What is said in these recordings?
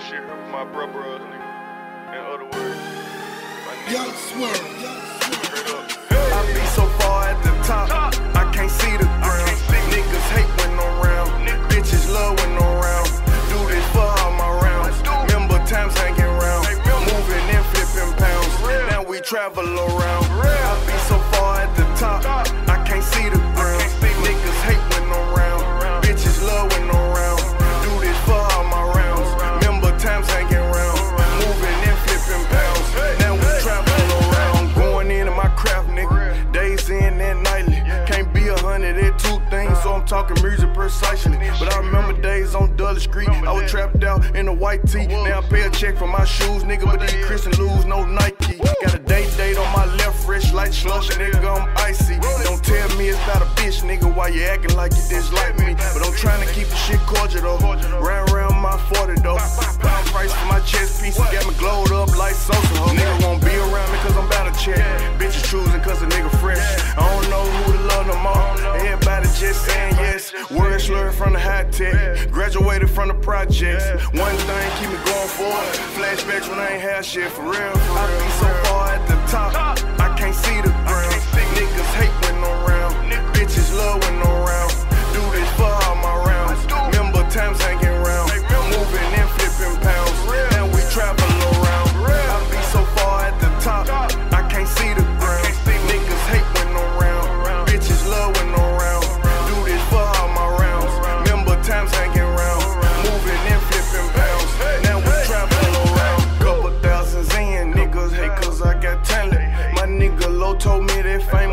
shit here for my bro bros, nigga. In other words, my Young niggas. Swerve, Young Swerve. Straight up. I be so far at the top, I can't see the ground. Niggas hate when I'm around, bitches love when I'm around. Do this for all my rounds. Remember times hanging around, moving and flipping pounds. Now we travel around. I be so far at the top, I can't see the ground. Niggas hate so I'm talking music precisely. But I remember days on Dudley Street. I was trapped out in a white tee. Now I pay a check for my shoes, nigga. But these Christian Lous no Nike. Got a date date on my left, fresh like slush, nigga. I'm icy. Don't tell me it's not a bitch, nigga. Why you acting like you dislike me? But I'm trying to keep the shit cordial though. From the high tech. Graduated from the projects. One thing keep me going forward. Flashbacks when I ain't had shit for real. For real.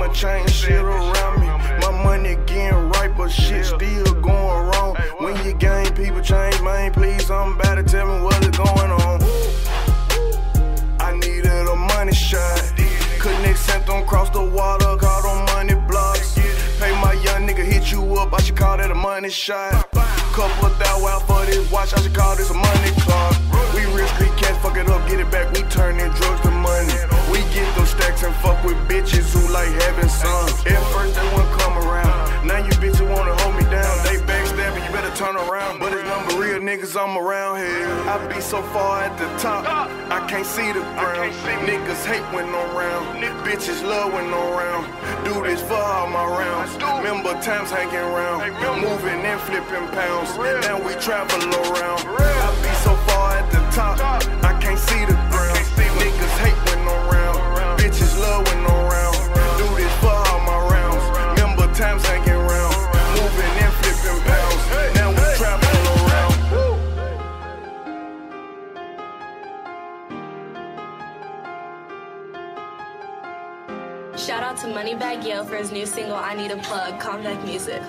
Will change shit around me. My money getting right, but shit still going wrong. When you gain, people change, man. Please, somebody tell me what is going on. I needed a little money shot. Couldn't accept them cross the water, call them money blocks. Pay my young nigga hit you up, I should call that a money shot. Couple of thou out for this watch, I should call this a money clock. We real street cats, fuck it up, get it back, we turn in drugs to turn around. But it's number real niggas, I'm around here. I be so far at the top, I can't see the ground. Niggas hate when I'm around, bitches love when I'm around. Do this for all my rounds. Remember times hanging around, moving and flipping pounds. Now we travel around. I be so Shout out to MoneyBagg Yo for his new single I Need a Plug, Contact Music.